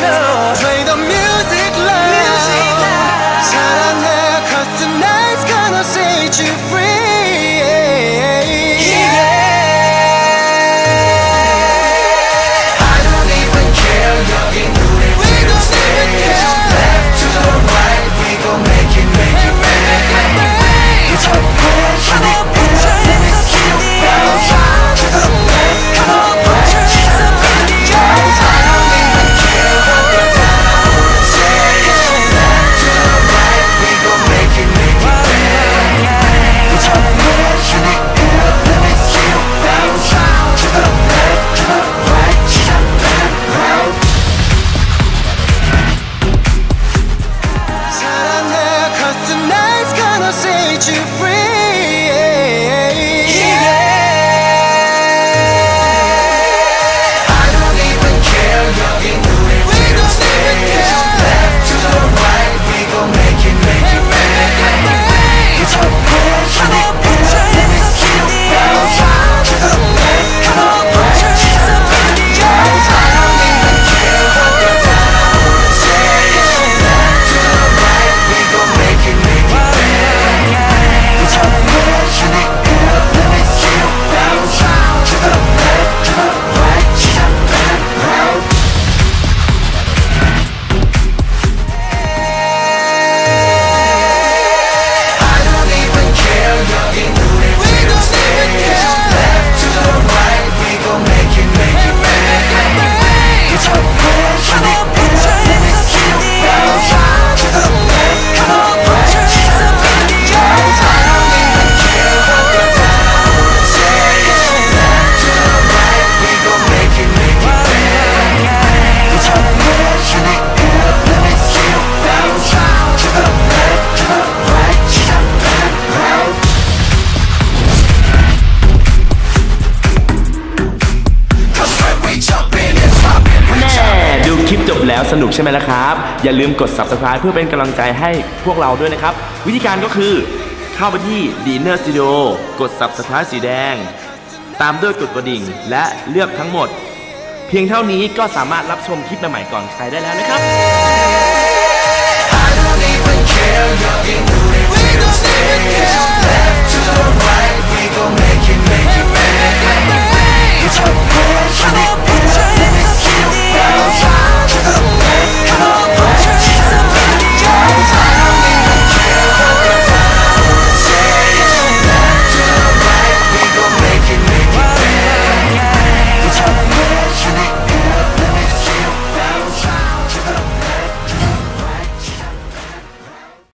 车，醉的。 สนุกใช่ไหมล่ะครับ อย่าลืมกด subscribe เพื่อเป็นกำลังใจให้พวกเราด้วยนะครับ วิธีการก็คือเข้าไปที่ Dinner Studio กด subscribe สีแดง ตามด้วยกดกระดิ่ง และเลือกทั้งหมด เพียงเท่านี้ก็สามารถรับชมคลิปใหม่ๆก่อนใครได้แล้วนะครับ We don't even care.